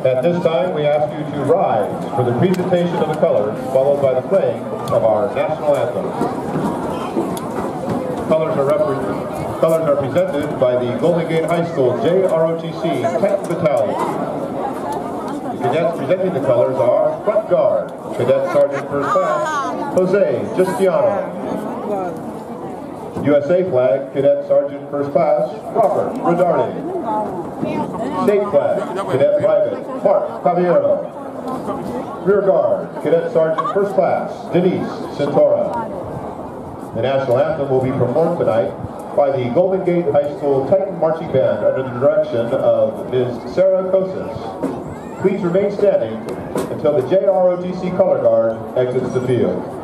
At this time, we ask you to rise for the presentation of the colors, followed by the playing of our national anthem. Colors are, colors are presented by the Golden Gate High School JROTC Titan Battalion. The cadets presenting the colors are Front Guard, Cadet Sergeant First Class, Jose Giustiano. USA Flag, Cadet Sergeant First Class, Robert Rodardi. State Flag, Cadet Private, Mark Caballero. Rear Guard, Cadet Sergeant First Class, Denise Centora. The national anthem will be performed tonight by the Golden Gate High School Titan Marching Band under the direction of Ms. Sarah Kosis. Please remain standing until the JROTC Color Guard exits the field.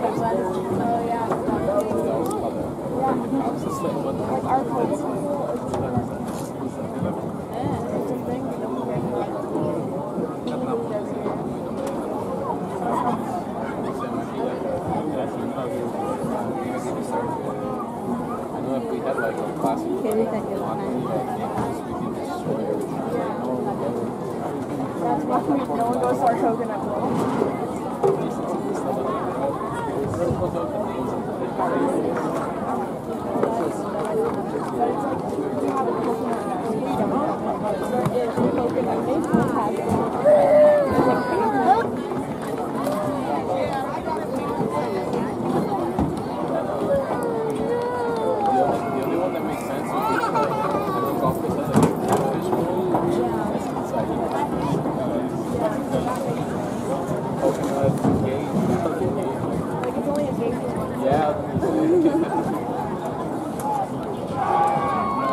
That's why we no one goes to our coconut bowl.